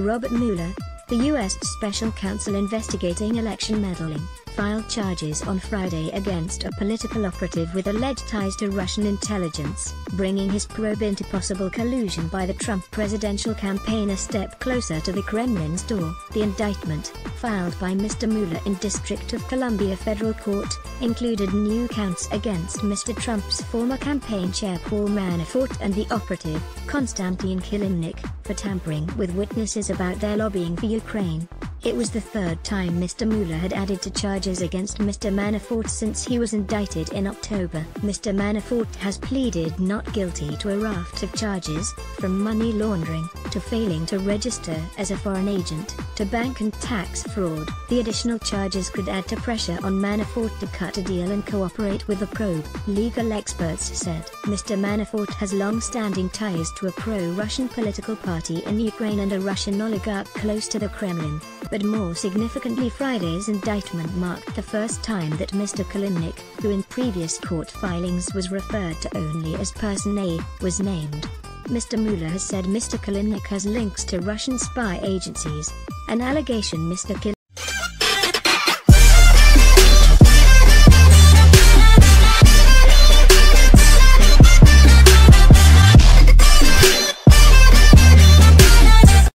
Robert Mueller, the U.S. special counsel investigating election meddling, filed charges on Friday against a political operative with alleged ties to Russian intelligence, bringing his probe into possible collusion by the Trump presidential campaign a step closer to the Kremlin's door. The indictment, filed by Mr. Mueller in District of Columbia Federal Court, included new counts against Mr. Trump's former campaign chair Paul Manafort and the operative, Konstantin Kilimnik, for tampering with witnesses about their lobbying for Ukraine. It was the third time Mr. Mueller had added to charges against Mr. Manafort since he was indicted in October. Mr. Manafort has pleaded not guilty to a raft of charges, from money laundering, to failing to register as a foreign agent, to bank and tax fraud. The additional charges could add to pressure on Manafort to cut a deal and cooperate with the probe, legal experts said. Mr. Manafort has long-standing ties to a pro-Russian political party in Ukraine and a Russian oligarch close to the Kremlin but more significantly Friday's indictment marked the first time that Mr. Kilimnik, who in previous court filings was referred to only as Person A, was named. Mr. Mueller has said Mr. Kilimnik has links to Russian spy agencies, an allegation Mr.